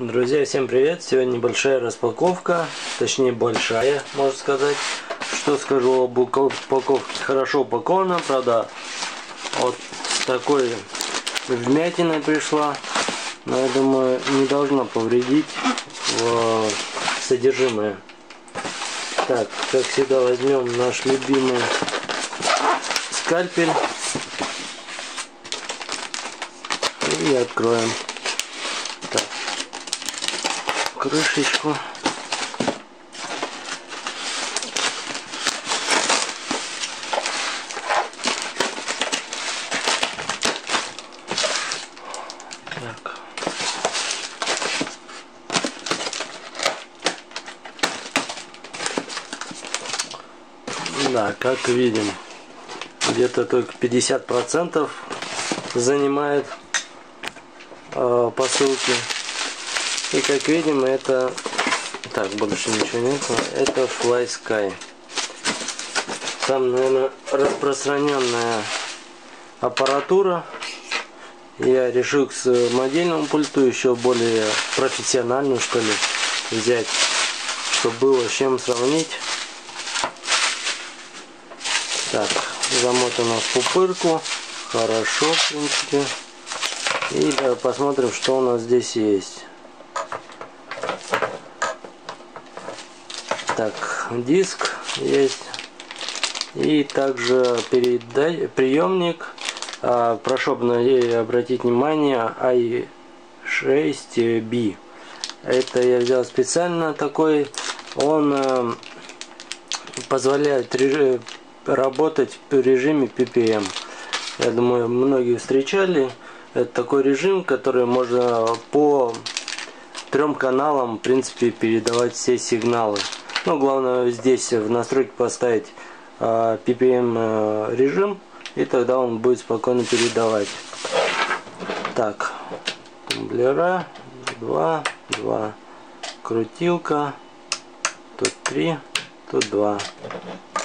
Друзья, всем привет! Сегодня небольшая распаковка, точнее большая, можно сказать. Что скажу об упаковке? Хорошо упакована, правда, вот такой вмятиной пришла. Но я думаю, не должна повредить содержимое. Так, как всегда возьмем наш любимый скальпель и откроем. Крышечку. Так. Да, как видим, где-то только 50% занимает э, посылки. И как видим, это... Так, больше ничего нет. Это Fly Sky. Там, наверное, распространенная аппаратура. Я решил к модельному пульту еще более профессиональную, что ли, взять. Чтобы было с чем сравнить. Так, замотано в пупырку. Хорошо, в принципе. И посмотрим, что у нас здесь есть. Так, диск есть. И также передай, приемник. А, прошу обратить внимание i6B. Это я взял специально такой. Он э, позволяет реж... работать в режиме PPM. Я думаю, многие встречали. Это такой режим, который можно по трем каналам, в принципе, передавать все сигналы. Ну, главное здесь в настройке поставить э, PPM э, режим, и тогда он будет спокойно передавать. Так, тумблера, 2, 2, крутилка, тут 3, тут 2.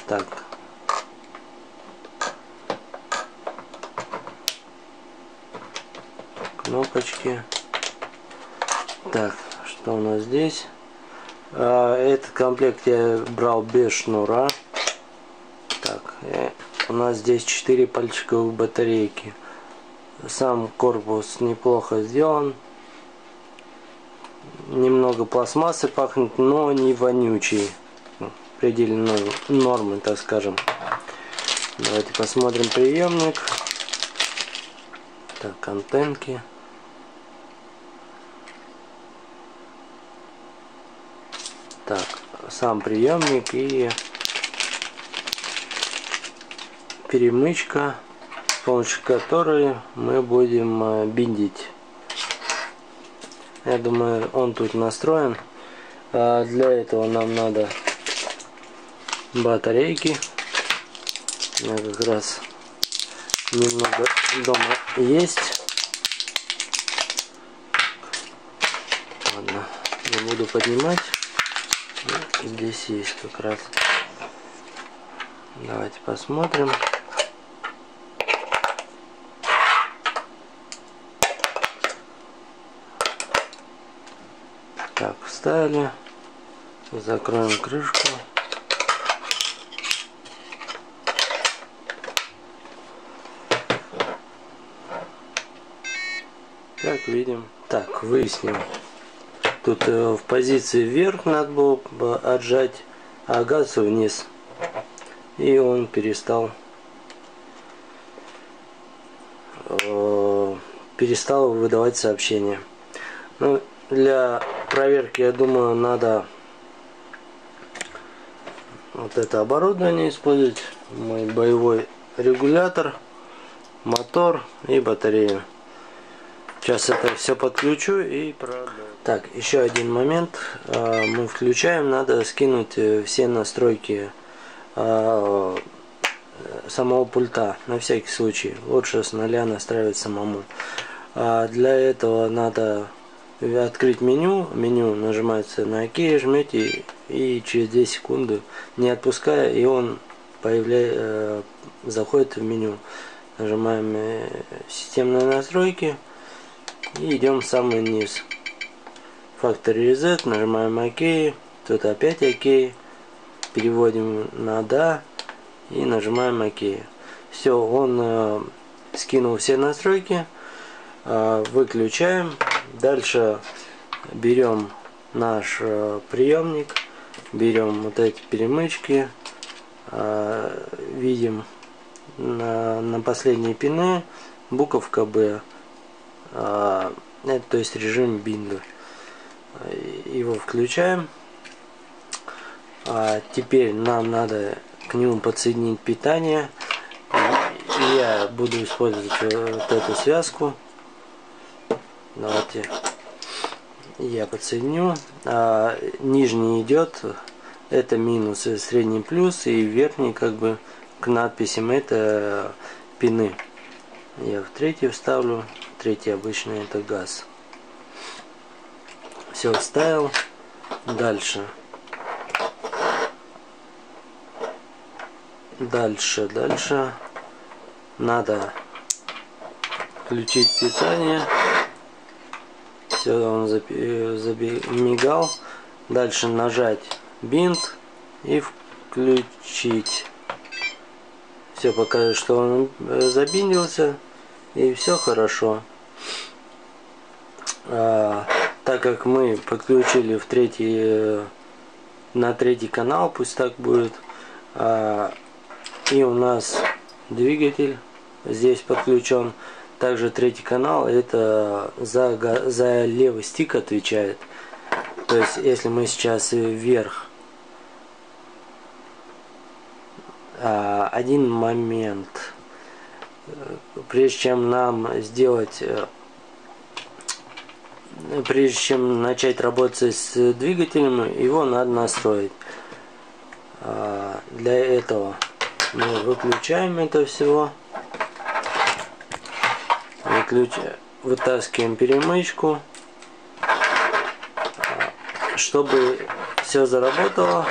Так. Кнопочки. Так, что у нас здесь? А, этот комплект я брал без шнура. Так, э, у нас здесь 4 пальчиковых батарейки. Сам корпус неплохо сделан. Немного пластмассы пахнет, но не вонючий. Предельной нормы, так скажем. Давайте посмотрим приемник. Так, антенки. Так, сам приемник и перемычка, с помощью которой мы будем э, биндить. Я думаю, он тут настроен. А для этого нам надо батарейки. У меня как раз немного дома есть. Ладно, не буду поднимать. Здесь есть как раз. Давайте посмотрим. Так, вставили. Закроем крышку. Как видим. Так, выясним. Тут э, в позиции вверх надо было отжать, а газ вниз. И он перестал э, перестал выдавать сообщение. Ну, для проверки, я думаю, надо вот это оборудование использовать. Мой боевой регулятор, мотор и батарея. Сейчас это все подключу и продам. Так, еще один момент. А, мы включаем, надо скинуть э, все настройки а, самого пульта, на всякий случай. Лучше с нуля настраивать самому. А, для этого надо открыть меню. Меню нажимается на ОК, жмете и через 2 секунды, не отпуская, и он появляет, э, заходит в меню. Нажимаем э, системные настройки и идем в самый низ. Factory Reset, нажимаем ОК, тут опять ОК, переводим на да и нажимаем ОК. Все, он э, скинул все настройки, э, выключаем, дальше берем наш э, приемник, берем вот эти перемычки, э, видим на, на последние пины буковка B, э, это то есть режим бинго. Его включаем. А теперь нам надо к нему подсоединить питание. Я буду использовать вот эту связку. Давайте я подсоединю. А, нижний идет, это минус, средний плюс, и верхний как бы к надписям это пины. Я в третий вставлю, третий обычный это газ. Все вставил. Дальше. Дальше, дальше. Надо включить питание. Все, он замигал. Дальше нажать бинт и включить. Все покажет, что он э, забиндился. И все хорошо. А, так как мы подключили в третий, э, на третий канал, пусть так будет. А, и у нас двигатель здесь подключен. Также третий канал это за, за левый стик отвечает. То есть если мы сейчас вверх а, один момент прежде чем нам сделать э, прежде чем начать работать с двигателем его надо настроить а, для этого мы выключаем это всего вытаскиваем перемычку. Чтобы все заработало,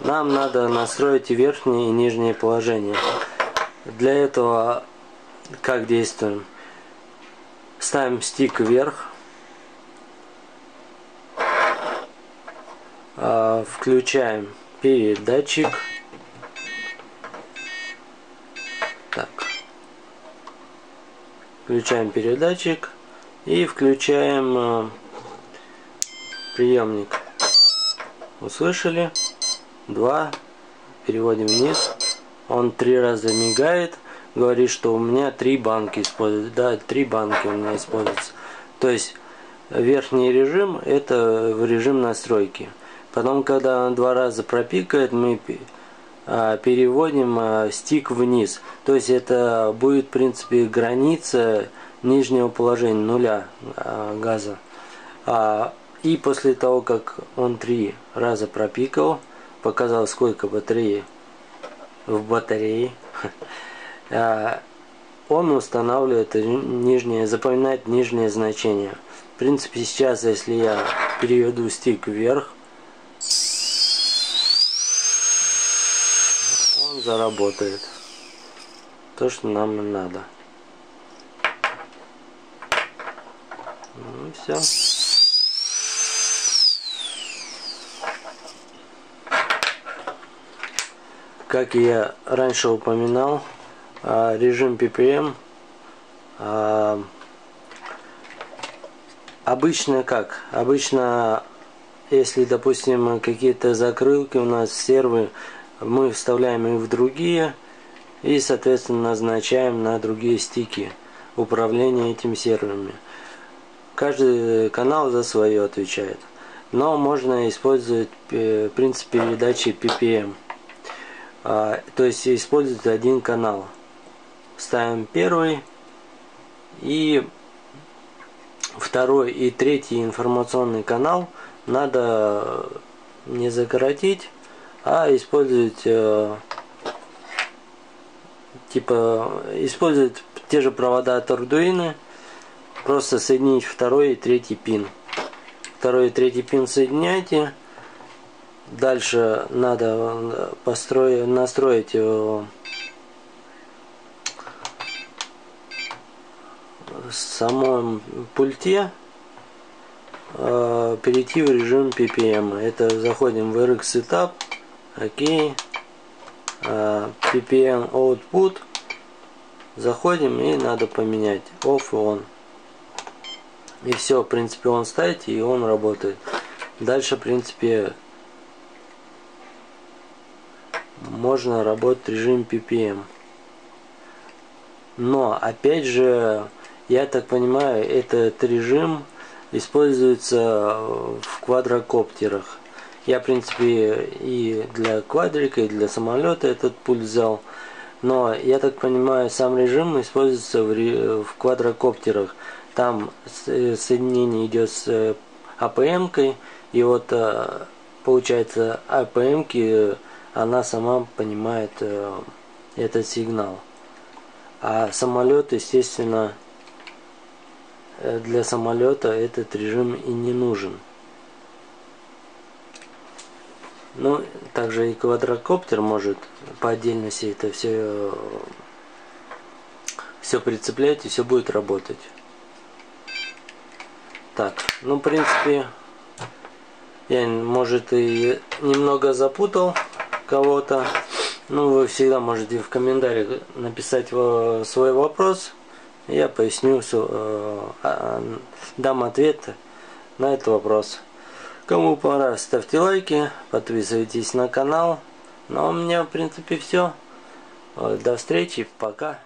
нам надо настроить верхнее и нижнее положение. Для этого как действуем? Ставим стик вверх. А, включаем передатчик. Включаем передатчик и включаем э, приемник. Услышали? Два. Переводим вниз. Он три раза мигает. Говорит, что у меня три банки используются. Да, три банки у меня используются. То есть верхний режим это режим настройки. Потом, когда он два раза пропикает, мы а, переводим а, стик вниз. То есть это будет в принципе граница нижнего положения нуля а, газа. И после того, как он три раза пропикал, показал сколько батареи в батарее, он устанавливает нижнее, запоминает нижнее значение. В принципе, сейчас, если я переведу стик вверх, заработает. То, что нам и надо. Ну и все. Как я раньше упоминал, а, режим PPM а, обычно как? Обычно, если, допустим, какие-то закрылки у нас сервы мы вставляем их в другие и соответственно назначаем на другие стики управления этим серверами. Каждый канал за свое отвечает. Но можно использовать э, принцип передачи PPM. А, то есть использовать один канал. Ставим первый и второй и третий информационный канал надо не закоротить а использовать э, типа использовать те же провода от Arduino просто соединить второй и третий пин. Второй и третий пин соединяйте. Дальше надо построить настроить в самом пульте э, перейти в режим PPM. Это заходим в RX Setup, окей, э, PPM Output, заходим и надо поменять Off и On. И все, в принципе, он ставите и он работает. Дальше, в принципе, можно работать в режиме PPM. Но, опять же, я так понимаю, этот режим используется в квадрокоптерах. Я, в принципе, и для квадрика, и для самолета этот пульт взял. Но, я так понимаю, сам режим используется в, квадрокоптерах. Там соединение идет с АПМ-кой, и вот э, получается АПМ-ки она сама понимает э, этот сигнал. А самолет, естественно, э, для самолета этот режим и не нужен. Ну, также и квадрокоптер может по отдельности это все все прицеплять и все будет работать. Так, ну в принципе я может и немного запутал кого-то. Ну, вы всегда можете в комментариях написать свой вопрос. Я поясню, э, а, дам ответ на этот вопрос. Кому понравилось, ставьте лайки, подписывайтесь на канал. Ну, а у меня, в принципе, все. До встречи, пока.